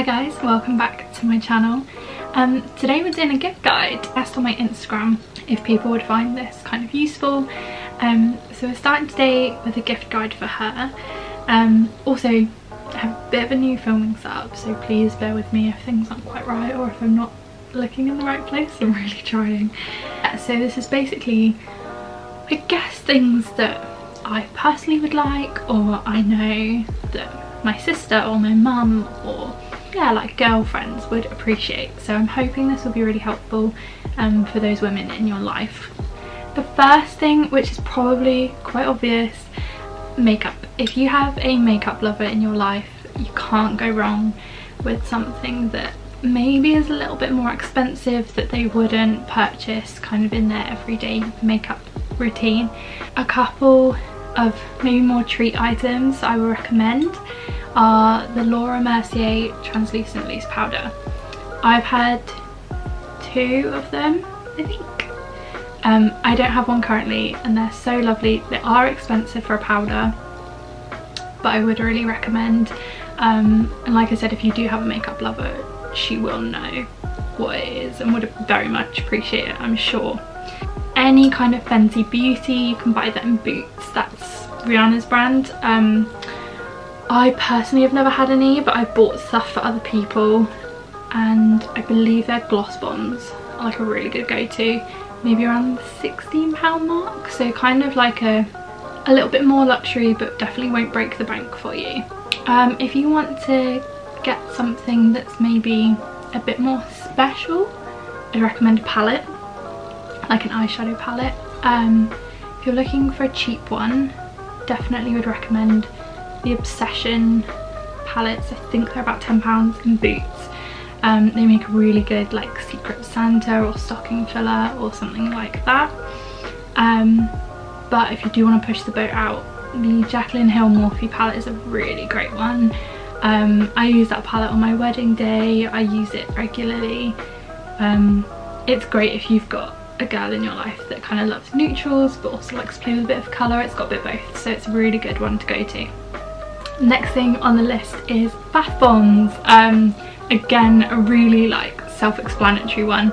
Hi guys, welcome back to my channel. Um, today we're doing a gift guide. I asked on my Instagram if people would find this kind of useful. Um, so we're starting today with a gift guide for her. Um, also, I have a bit of a new filming setup, so please bear with me if things aren't quite right or if I'm not looking in the right place. I'm really trying. Uh, so this is basically, I guess, things that I personally would like or I know that my sister or my mum or yeah like girlfriends would appreciate so I'm hoping this will be really helpful um, for those women in your life. The first thing which is probably quite obvious makeup. If you have a makeup lover in your life you can't go wrong with something that maybe is a little bit more expensive that they wouldn't purchase kind of in their everyday makeup routine. A couple of maybe more treat items I would recommend are the Laura Mercier Translucent Loose Powder. I've had two of them, I think. Um, I don't have one currently and they're so lovely. They are expensive for a powder, but I would really recommend. Um, and like I said, if you do have a makeup lover, she will know what it is and would very much appreciate it, I'm sure. Any kind of Fenty Beauty, you can buy that in Boots. That's Rihanna's brand. Um, I personally have never had any but I've bought stuff for other people and I believe their gloss bombs are like a really good go-to maybe around the 16 pound mark. So kind of like a a little bit more luxury but definitely won't break the bank for you. Um, if you want to get something that's maybe a bit more special I'd recommend a palette like an eyeshadow palette. Um, if you're looking for a cheap one definitely would recommend the Obsession palettes. I think they're about £10 in Boots. Um, they make a really good like Secret Santa or stocking filler or something like that. Um, but if you do want to push the boat out, the Jaclyn Hill Morphe palette is a really great one. Um, I use that palette on my wedding day. I use it regularly. Um, it's great if you've got a girl in your life that kind of loves neutrals but also likes to play with a bit of colour. It's got a bit of both, so it's a really good one to go to. Next thing on the list is bath bombs. Um, again, a really like self-explanatory one.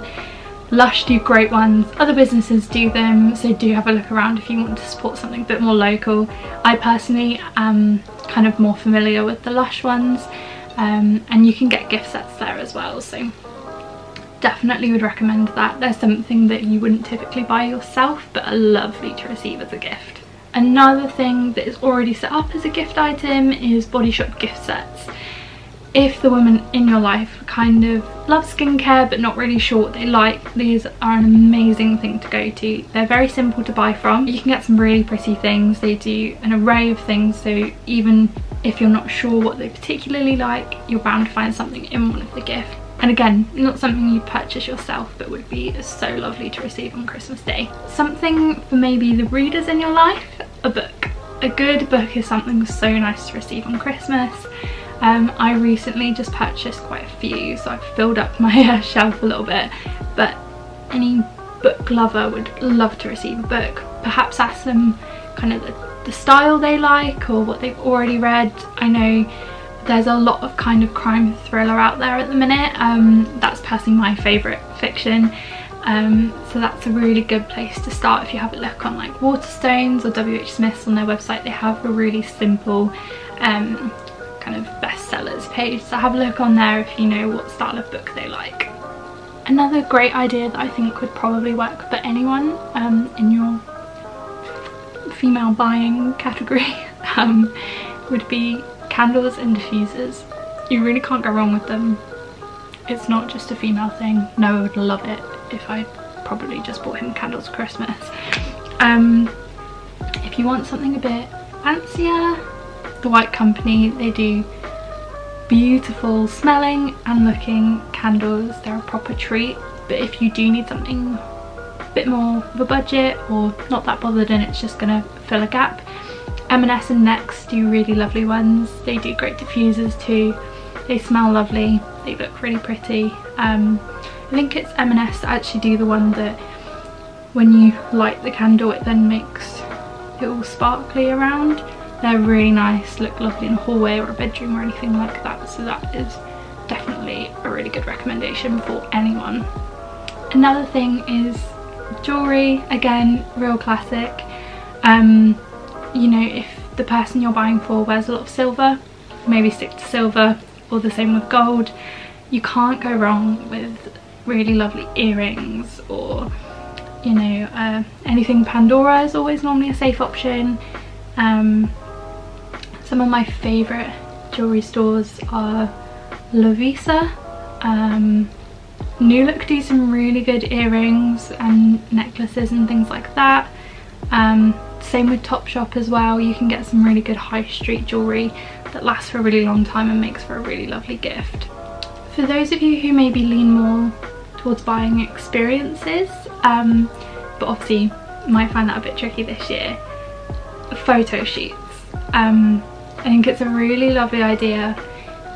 Lush do great ones, other businesses do them, so do have a look around if you want to support something a bit more local. I personally am kind of more familiar with the Lush ones um, and you can get gift sets there as well, so definitely would recommend that. There's something that you wouldn't typically buy yourself but are lovely to receive as a gift. Another thing that is already set up as a gift item is Body Shop gift sets. If the woman in your life kind of loves skincare but not really sure what they like, these are an amazing thing to go to. They're very simple to buy from. You can get some really pretty things. They do an array of things so even if you're not sure what they particularly like, you're bound to find something in one of the gifts. And again, not something you purchase yourself, but would be so lovely to receive on Christmas Day. Something for maybe the readers in your life, a book. A good book is something so nice to receive on Christmas. Um, I recently just purchased quite a few, so I've filled up my uh, shelf a little bit, but any book lover would love to receive a book. Perhaps ask them kind of the, the style they like or what they've already read. I know there's a lot of kind of crime thriller out there at the minute. Um, that's personally my favourite fiction. Um, so that's a really good place to start if you have a look on like Waterstones or WH Smith's on their website. They have a really simple um, kind of bestsellers page. So have a look on there if you know what style of book they like. Another great idea that I think would probably work for anyone um, in your female buying category um, would be candles and diffusers. You really can't go wrong with them. It's not just a female thing. No, Noah would love it if I probably just bought him candles for Christmas. Um, if you want something a bit fancier, the White Company, they do beautiful smelling and looking candles. They're a proper treat. But if you do need something a bit more of a budget or not that bothered and it's just gonna fill a gap, M&S and Next do really lovely ones. They do great diffusers too. They smell lovely. They look really pretty. Um, I think it's M&S actually do the one that when you light the candle it then makes it all sparkly around. They're really nice, look lovely in a hallway or a bedroom or anything like that. So that is definitely a really good recommendation for anyone. Another thing is jewellery, again, real classic. Um, you know, if the person you're buying for wears a lot of silver, maybe stick to silver or the same with gold. You can't go wrong with really lovely earrings or you know uh, anything Pandora is always normally a safe option. Um, some of my favourite jewellery stores are Lovisa. Um, New Look do some really good earrings and necklaces and things like that. Um, same with Topshop as well. You can get some really good high street jewellery that lasts for a really long time and makes for a really lovely gift. For those of you who maybe lean more towards buying experiences um, but obviously might find that a bit tricky this year. Photo shoots. Um, I think it's a really lovely idea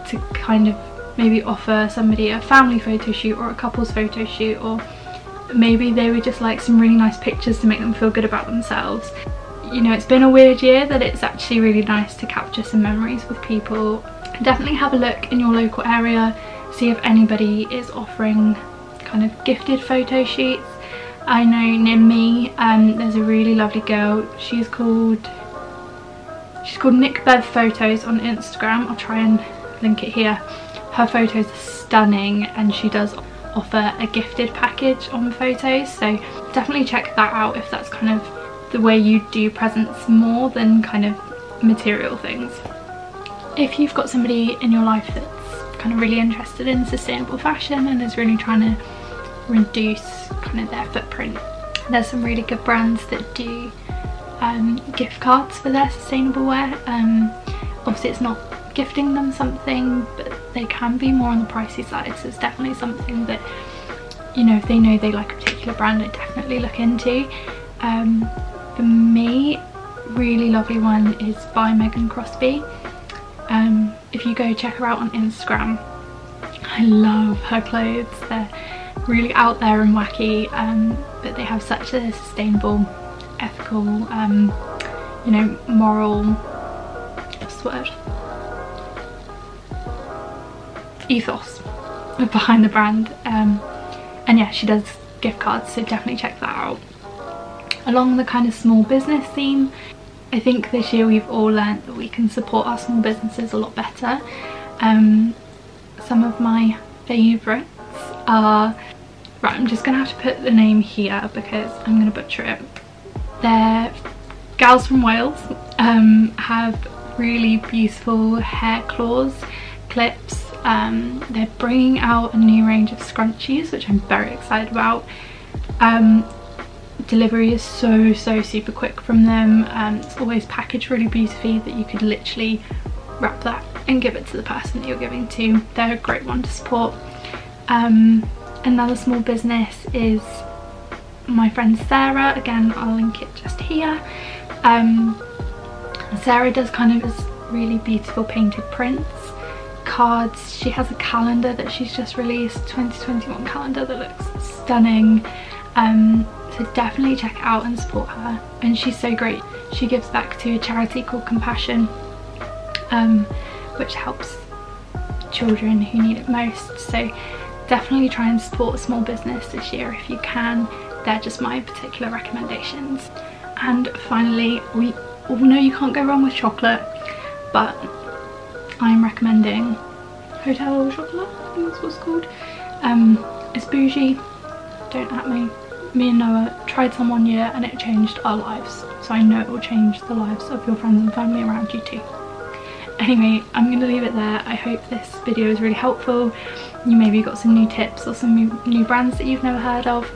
to kind of maybe offer somebody a family photo shoot or a couple's photo shoot or maybe they would just like some really nice pictures to make them feel good about themselves. You know it's been a weird year that it's actually really nice to capture some memories with people. Definitely have a look in your local area see if anybody is offering kind of gifted photo shoots. I know near me um, there's a really lovely girl, she's called she's called Nick Bev Photos on Instagram, I'll try and link it here. Her photos are stunning and she does offer a gifted package on photos so definitely check that out if that's kind of the way you do presents more than kind of material things. If you've got somebody in your life that's kind of really interested in sustainable fashion and is really trying to reduce kind of their footprint. There's some really good brands that do um, gift cards for their sustainable wear. Um, obviously it's not gifting them something but they can be more on the pricey side so it's definitely something that you know if they know they like a particular brand I'd definitely look into. Um, for me really lovely one is by Megan Crosby. Um, if you go check her out on Instagram I love her clothes. They're really out there and wacky um, but they have such a sustainable ethical um, you know moral what's word? Ethos behind the brand um, and yeah she does gift cards so definitely check that out. Along the kind of small business theme I think this year we've all learned that we can support our small businesses a lot better. Um, some of my favourites are Right, I'm just to have to put the name here because I'm to butcher it. They're gals from Wales, um, have really beautiful hair claws, clips. Um, they're bringing out a new range of scrunchies, which I'm very excited about. Um, delivery is so, so super quick from them. Um, it's always packaged really beautifully that you could literally wrap that and give it to the person that you're giving to. They're a great one to support. Um, Another small business is my friend Sarah, again I'll link it just here. Um, Sarah does kind of really beautiful painted prints, cards, she has a calendar that she's just released, 2021 calendar that looks stunning. Um, so definitely check it out and support her and she's so great. She gives back to a charity called Compassion um, which helps children who need it most. So definitely try and support a small business this year if you can. They're just my particular recommendations. And finally, we all know you can't go wrong with chocolate, but I'm recommending Hotel Chocolat, I think that's what it's called. Um, it's bougie, don't at me. Me and Noah tried some one year and it changed our lives. So I know it will change the lives of your friends and family around you too. Anyway, I'm to leave it there. I hope this video is really helpful you maybe got some new tips or some new brands that you've never heard of.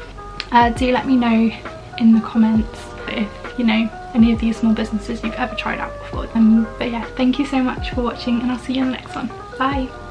Uh, do let me know in the comments if you know any of these small businesses you've ever tried out before. Um, but yeah, thank you so much for watching and I'll see you in the next one. Bye!